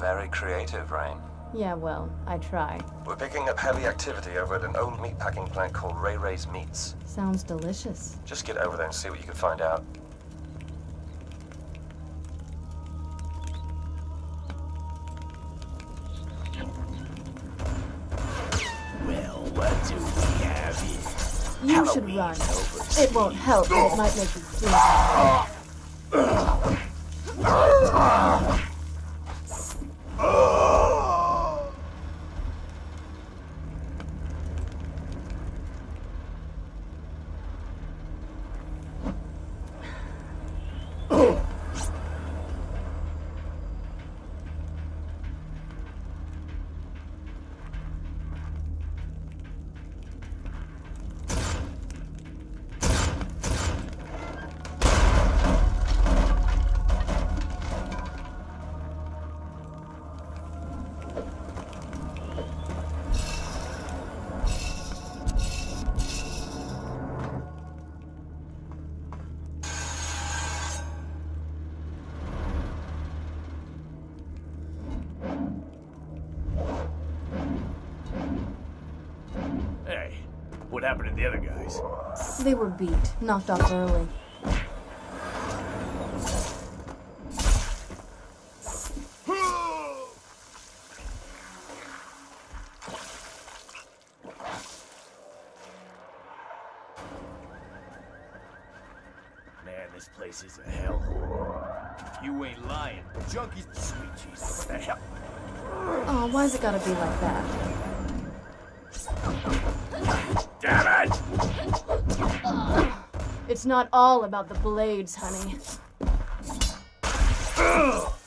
Very creative, Rayne. Yeah, well, I try. We're picking up heavy activity over at an old meatpacking plant called Ray Ray's Meats. Sounds delicious. Just get over there and see what you can find out. Well, what do we have here? You should run. It won't help, but it might make you feel what happened to the other guys? They were beat, knocked off early. Man, this place is a hellhole. You ain't lying. Junkies, sweet Jesus, what the hell? Oh, why's it gotta be like that? It's not all about the blades, honey. Careful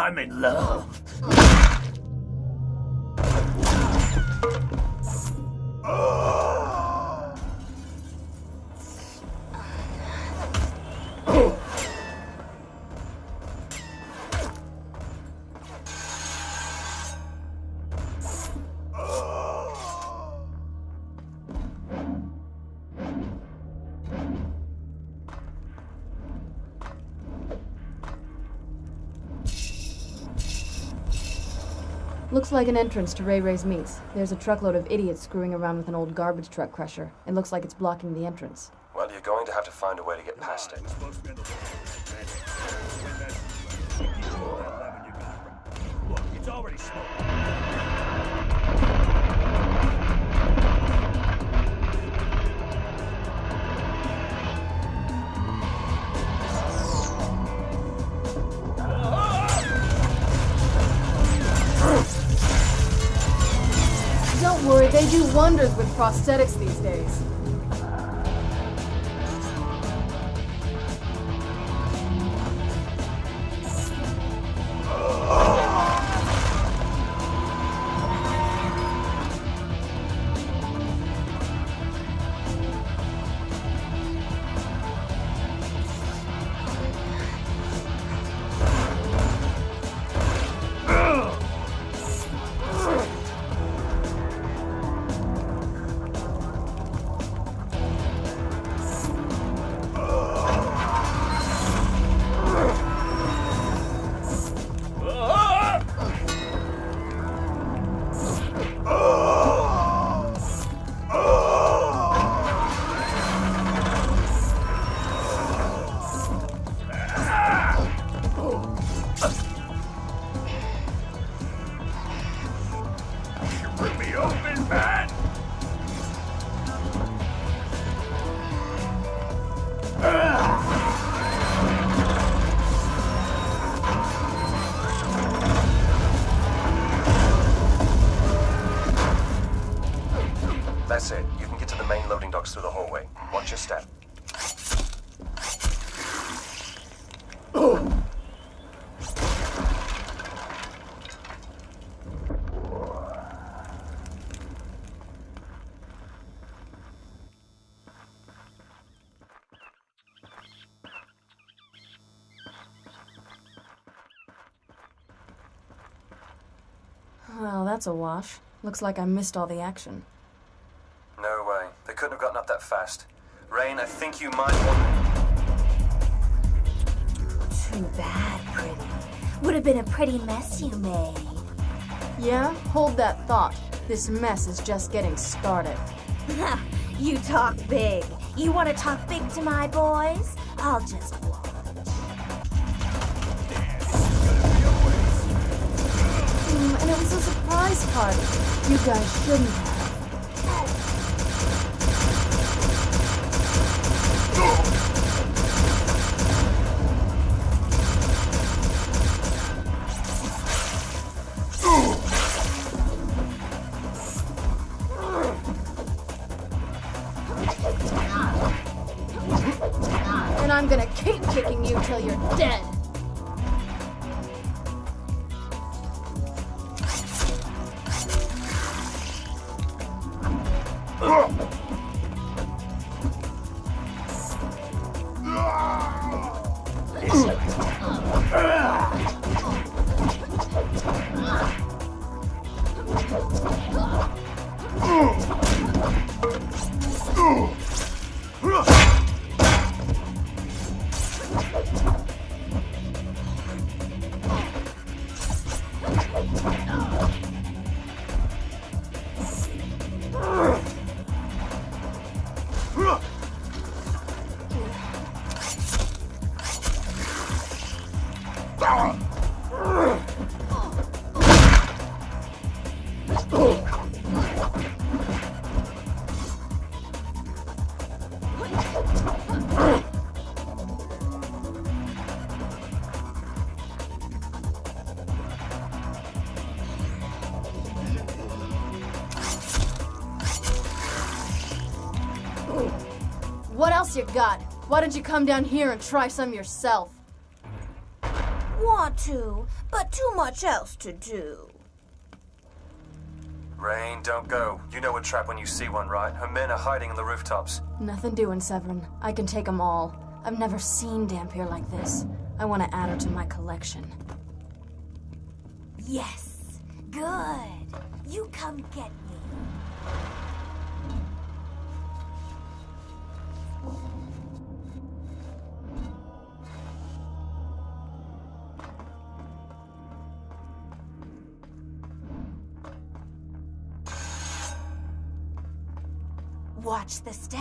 I'm in love. Looks like an entrance to Ray Ray's Meats. There's a truckload of idiots screwing around with an old garbage truck crusher. It looks like it's blocking the entrance. Well, you're going to have to find a way to get past it. You're supposed to do wonders with prosthetics these days. Well, that's a wash. Looks like I missed all the action. No way. They couldn't have gotten up that fast. Rayne, I think you might want. Too bad, pretty. Would have been a pretty mess you made. Yeah? Hold that thought. This mess is just getting started. you talk big. You want to talk big to my boys? I'll just watch. Mm, and it was a surprise party. You guys shouldn't else you got? Why don't you come down here and try some yourself? Want to, but too much else to do. Rayne, don't go. You know a trap when you see one, right? Her men are hiding on the rooftops. Nothing doing, Severin. I can take 'em all. I've never seen dhampir like this. I want to add her to my collection. Yes, good. You come get me. Watch the step.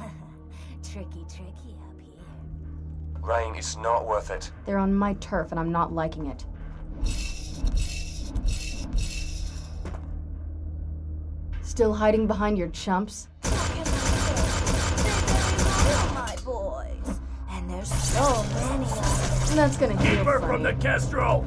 tricky, tricky up here. Rayne, it's not worth it. They're on my turf, and I'm not liking it. Still hiding behind your chumps? What can I say? They're very loyal, my boys. And there's so many of them. That's gonna Keep her from the Kestrel!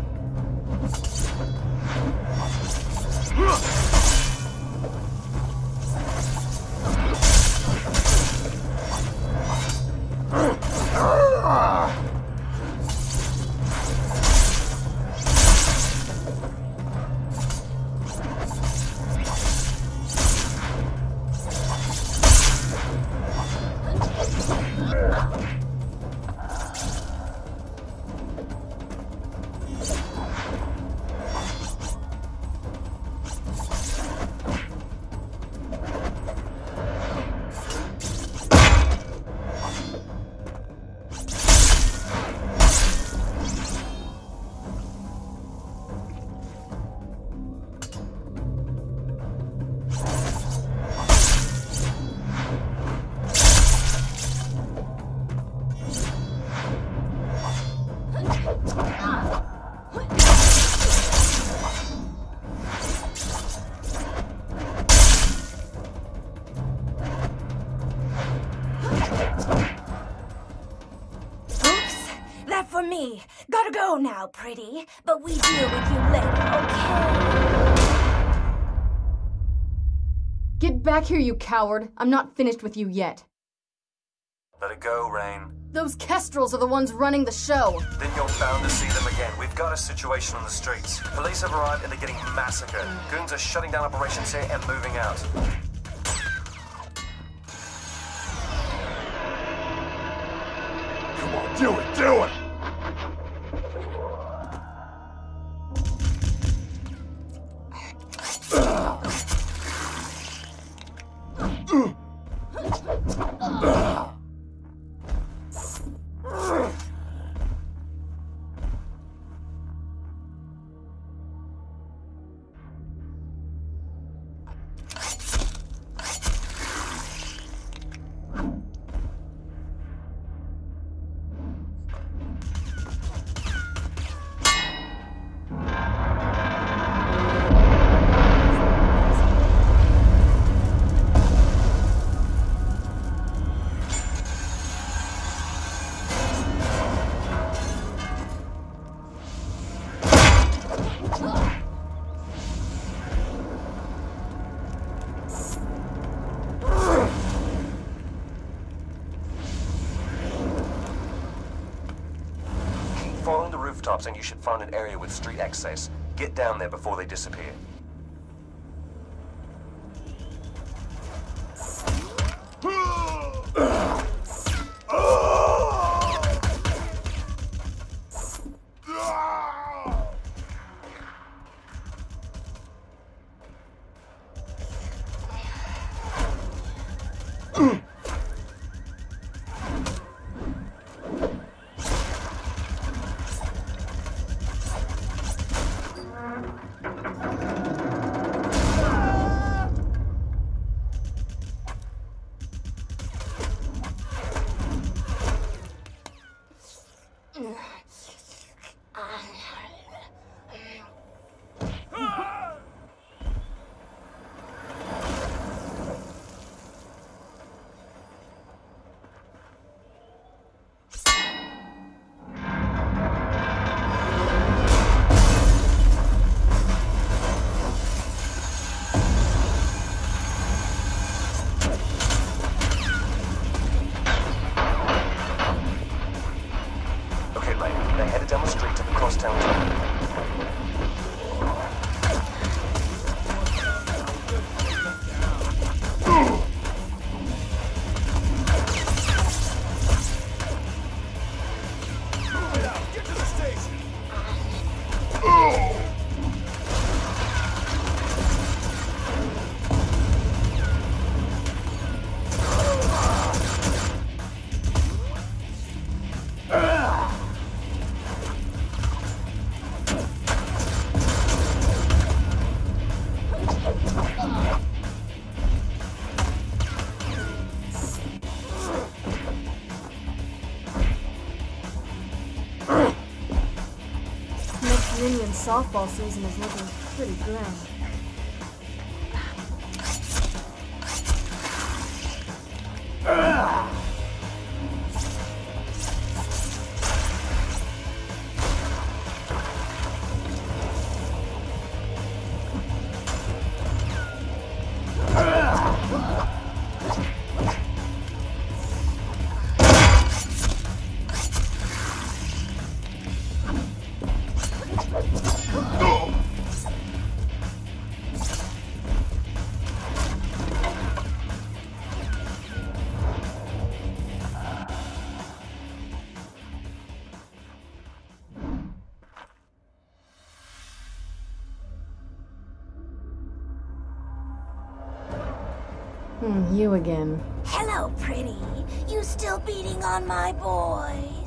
Now, pretty. But we deal with you later, okay? Get back here, you coward! I'm not finished with you yet. Let it go, Rayne. Those Kestrels are the ones running the show. Then you're bound to see them again. We've got a situation on the streets. Police have arrived and they're getting massacred. Goons are shutting down operations here and moving out. Come on, do it, do it! Rooftops and you should find an area with street access. Get down there before they disappear. Next Union softball season is looking pretty grim. Ugh. Hmm, you again. Hello, pretty. You still beating on my boys?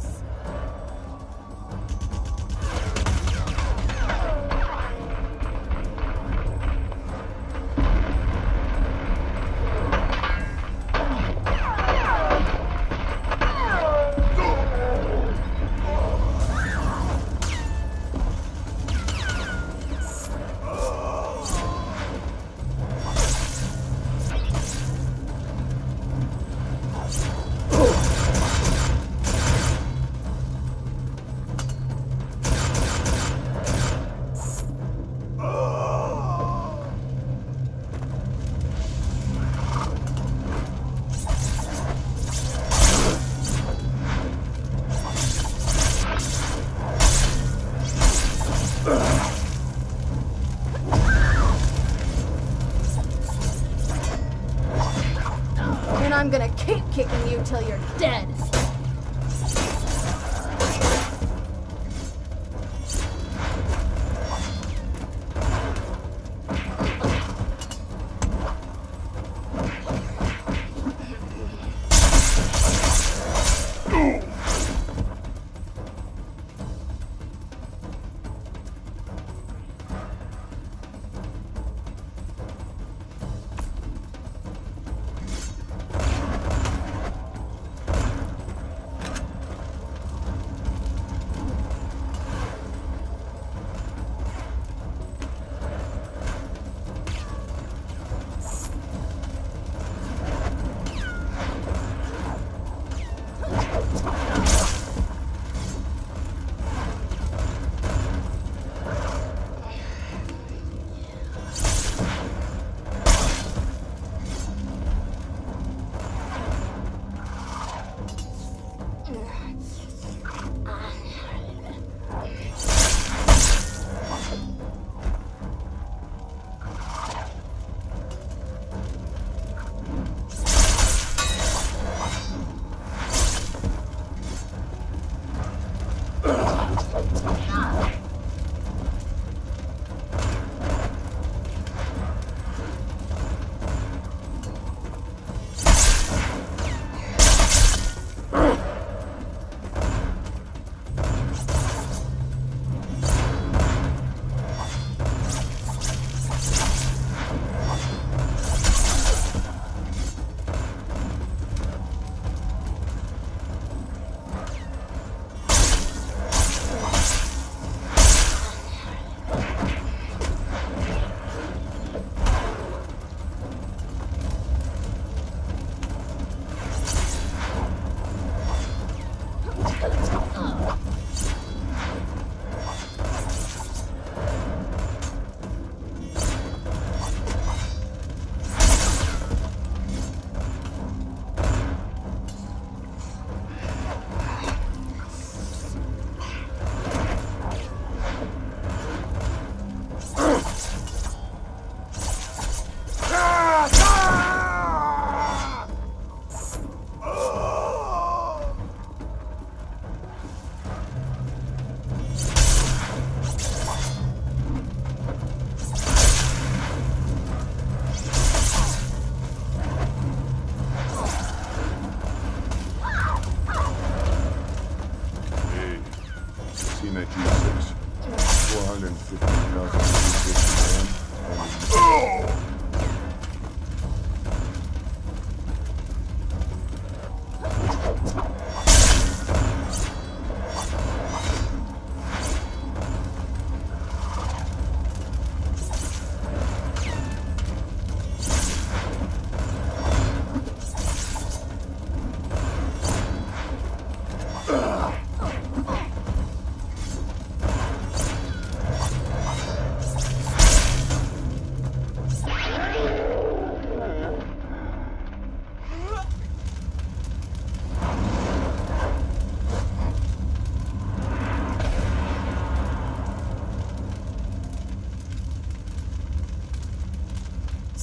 that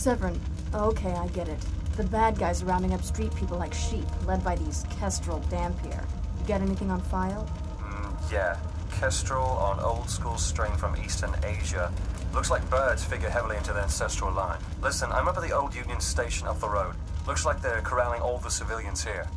Severin. Okay, I get it. The bad guys are rounding up street people like sheep, led by these Kestrel dhampir. You got anything on file? Mm, yeah. Kestrel on old school strain from Eastern Asia. Looks like birds figure heavily into the ancestral line. Listen, I'm up at the old Union station up the road. Looks like they're corralling all the civilians here.